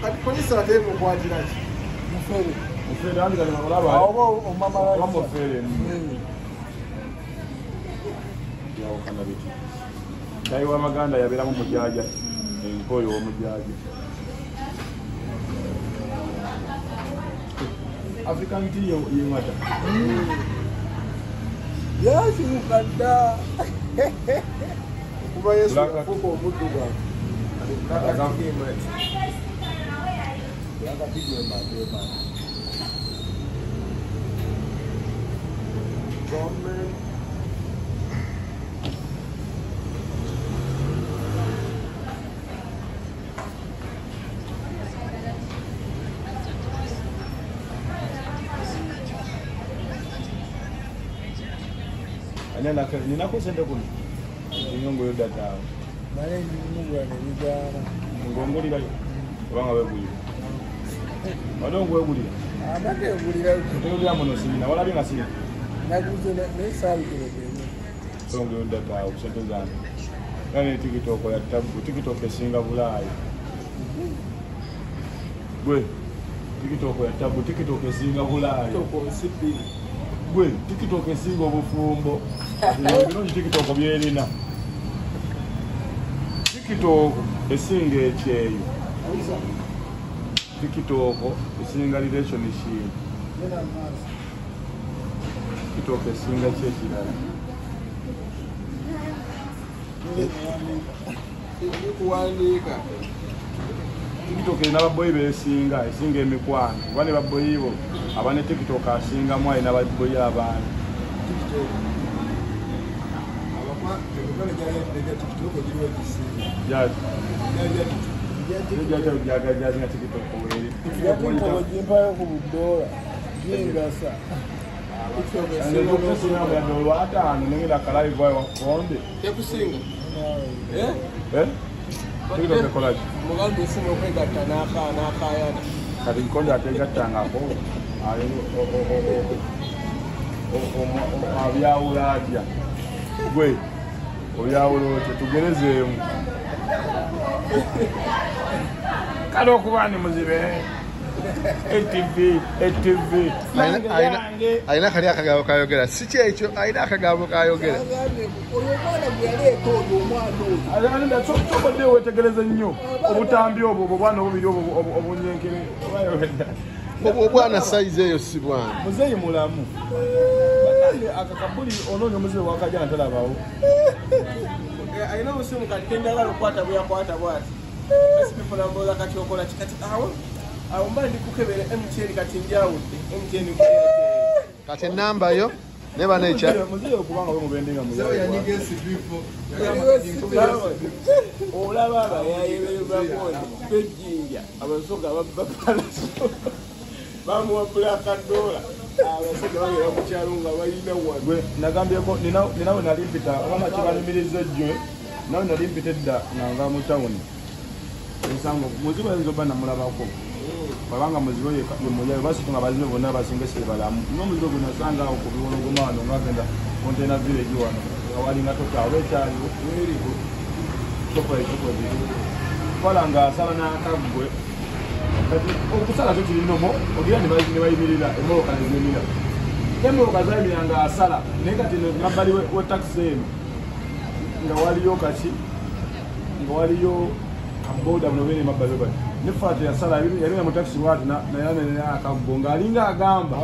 kati polisi ate mukwatira ki mufere oba omamala oba mufere yawukana biti tayi wamaganda yabeeramu mujaja. Enkoyo w'omujaja african tea yengata yasimuka dda okuva yesu yafuuka omuddugavu Government yakapindwe mapepa government. Ninakusende kuno inyongo yodatawo male ndimugwa nelitara ngongolilayo vanga vekuyiva amate ngulira ntolobya muno sirina walabye nga sirina. Naguze naye saabiterekere songeyo ddatawe kusente zange era ne tikitoko ya tabu tikitoko esinga bulaayi gwe tikitoko ya tabu tikitoko esinga bulaayi gwe tikitoko esinga obufumbo. Birungi tikitoko byerina. Tikitoko esinga ekyeyo tikitoko esinga relationship tikitoko esinga kyekirala kuwandiika tiktok erina baboyi besinga esinga emikwano kuba ne baboyi bo aba ne tiktok asingamu alina baboyi abandi jagajazinga tiktok weri yakikobo gimpayo ku budoola gingasa olwataano nengera akalayivayo konde tekusinga tiktok ekolaki mugambe esimu okwegatta n'akayana kati nkonde ategattangako abyawula atya gwe obyawula otya tugerezeemu kale okuba ni muzibe alina kali akagabo kayogera si kyekyo alina akagabo kayogera tobadde wetegereze nnyo obutambi obwo obwo bwana obubiri obwo obunyenkere Obwo obwana sayizi eyo si bwana. Muzeeyi mulamu. Bakange akakabuli onoonya omuzibe wakajja nga talabawo alina obusimu kati kendagala okukwata bweyakwata bwati. Esipifulambooza kati okola ki kati awo awo mba ndikukebera mtn kati njawudde mtn kati enamba yo ne banekya olaba abayayebererwagoni bejjinja abasoga babapalaso bamuwa bulakadola abasoga bagera mukyalo nga balina wano. Gwe nagambyeko ninawe nali mpita obanga kibanyumiriza ejjo nawe nali mpita edda nanga mu tawuni ensango muzibe oyinza oba namulabako babanga muzibe yemuyayo basitu nga bazibe bonna basinga sebalamu nomuzibe gwe nasanga awo ku biwologoma wano ngagenda kontena village wano nga walinga tota oba ekyaliwo weriko topa ekikozi kola nga asala n'akaggwe. Kati okusala kyo kirinomo ogira ne bayimirira emoloka nezimira emoloka zayimira nga asala naye kati mabbali we takisi eno nga waliyo kaki nga waliyo kaboda buno bene mabbali we bati ne fat yasala yalina mu takisi wati nayanene akaggo ng'alinga agamba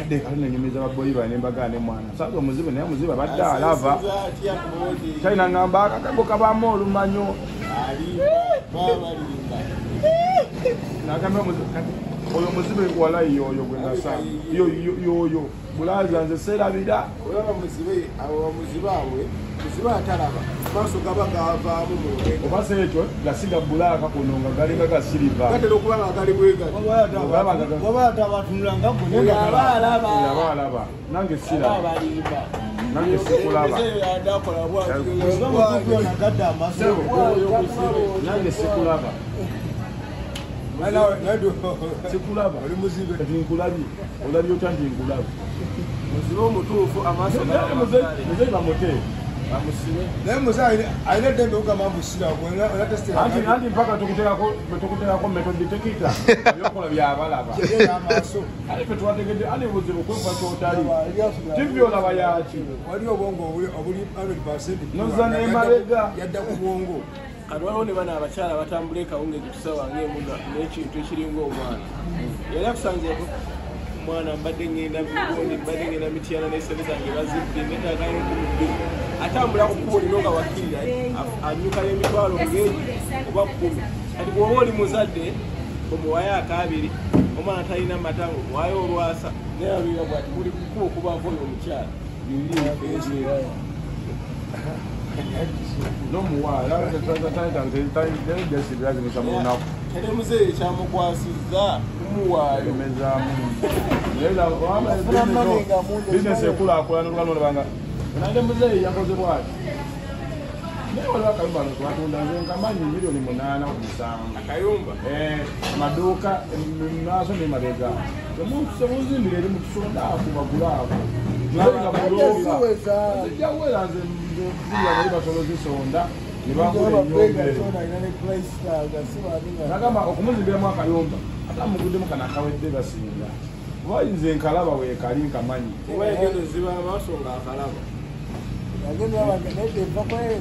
adde kale nenyumiza baboyi bae nembagaa ne mwana. Saaga omuzibe naye omuzibe abadde alava. kyalina ngamba akakago kabamu olumanyo nagamba oyo muzibe walayi yoyo gwe nasanga yoyo bulaza nze serabira olaba muzibe abo bamuzibe awe muzibe atalaba maaso gaba gavaamu mu oba se ekyo gasiga bulaaka kuno nga galinga ga siriva gatera okuba nga gali bwegati wabaata abatunula nga oyo aba alaba aba alaba nange siraba nange sikulaba adakola mutukuyo nagadde amaso nange sikulaba sikulaba nkulabye olabye otya nti nkulaba muzibe omutuufu amaaso muzeyi bamute bamusibe naye muze alina eddembe okugamba mbusirako anti anti mpaka tukuteekako metodi tekita ebyokola byabalaba ate fetwategedde ani buzibu kwekuba kyotali tivi olaba yaki wali obwongo obuli obuli 100 Nozza n'emabega. yadda ku bwongo kati waliwo ne bano abakyala batambula ekawungezi tusawa ngaemuga n'ekintu ekiringa omwana. Yali akusanzeeko omwana mbadde ngenda bugondi mbadde ngenda mityana n'esente zange bazidde netagayonkumubbiri atambula ku kkubo lino nga wakkirira anyuka n'emitwalo ngeri oba kkumi kati bw'oba oli muzadde omuwayo akaabiri omwana talina matango muwayo olwasa naye abira bwati buli kkubo kubaako oyo omukyala n'omuwala desibirazimusa mu lunaku ate muzeeyi kyamukwasizza kumuwaayo emezaamu bizinesi ekulaakulana olwanolabanga nade muzeeyi yakoze bwati naye waliwo akayumba no twatunda nze nkamanyi miliyoni munaana ku musanvu akayumba amaduuka maaso nemabega temuzimbire eri mukisonda ako bagula ako nga mulooga zijawera nze nziyabali basobola zisonda nebagula enyombe nagamba okumuzimbiramu akayumba ate amuguddemu kana akawedde basinga oba nze nkalaba weekali nkamanyi. Oba egendo ziba amaaso cái nếu mà để tìm có quê